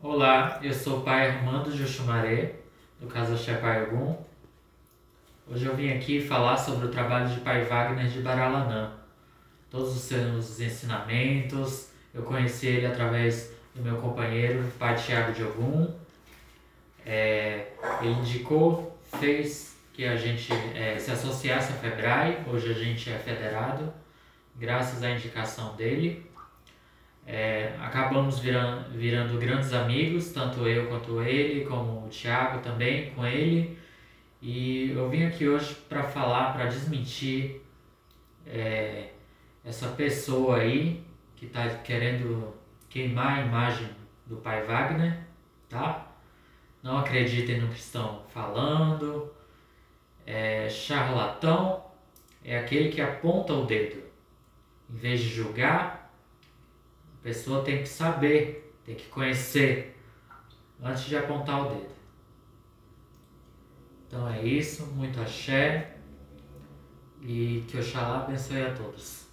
Olá, eu sou o pai Armando de Oxumaré, do Casa Pai Ogum. Hoje eu vim aqui falar sobre o trabalho de pai Wagner de Baralanã. Todos os seus ensinamentos, eu conheci ele através do meu companheiro, pai Tiago de Ogum. É, ele indicou, fez que a gente é, se associasse à FEBRAE, hoje a gente é federado, graças à indicação dele. É, acabamos virando, virando grandes amigos, tanto eu quanto ele, como o Thiago também com ele. E eu vim aqui hoje para falar, para desmentir é, essa pessoa aí que está querendo queimar a imagem do pai Wagner, tá? Não acreditem no que estão falando. É, charlatão é aquele que aponta o dedo. Em vez de julgar, a pessoa tem que saber, tem que conhecer antes de apontar o dedo. Então é isso, muito axé e que Oxalá abençoe a todos.